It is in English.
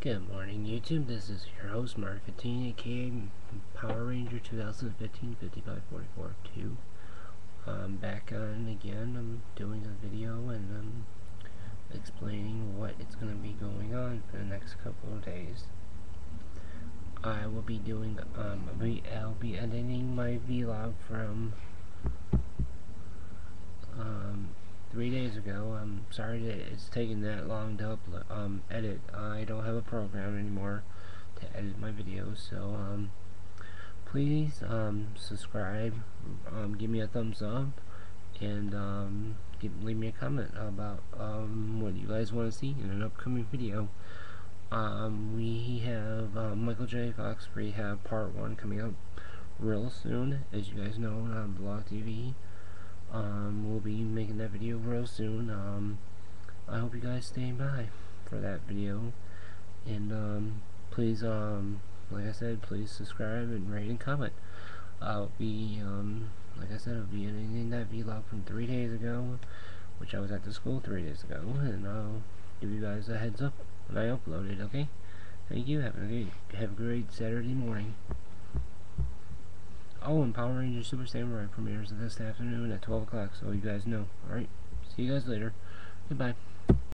Good morning YouTube, this is your host Mark 15 aka Power Ranger 2015 5544 2. I'm back on again, I'm doing a video and I'm explaining what is going to be going on for the next couple of days. I will be doing, um, I'll be editing my vlog from three days ago. I'm sorry that it's taken that long to upload, um, edit. I don't have a program anymore to edit my videos, so um, please um, subscribe, um, give me a thumbs up, and um, give, leave me a comment about um, what you guys want to see in an upcoming video. Um, we have uh, Michael J. Fox Rehab Part 1 coming up real soon, as you guys know on Blog TV. Um, we'll be real soon. Um, I hope you guys stay by for that video. And, um, please, um, like I said, please subscribe and rate and comment. I'll be, um, like I said, I'll be editing that vlog from three days ago, which I was at the school three days ago, and I'll give you guys a heads up when I upload it, okay? Thank you, have a great, have a great Saturday morning. Oh, and Power Rangers Super Samurai premieres this afternoon at 12 o'clock, so you guys know. Alright, See you guys later. Goodbye.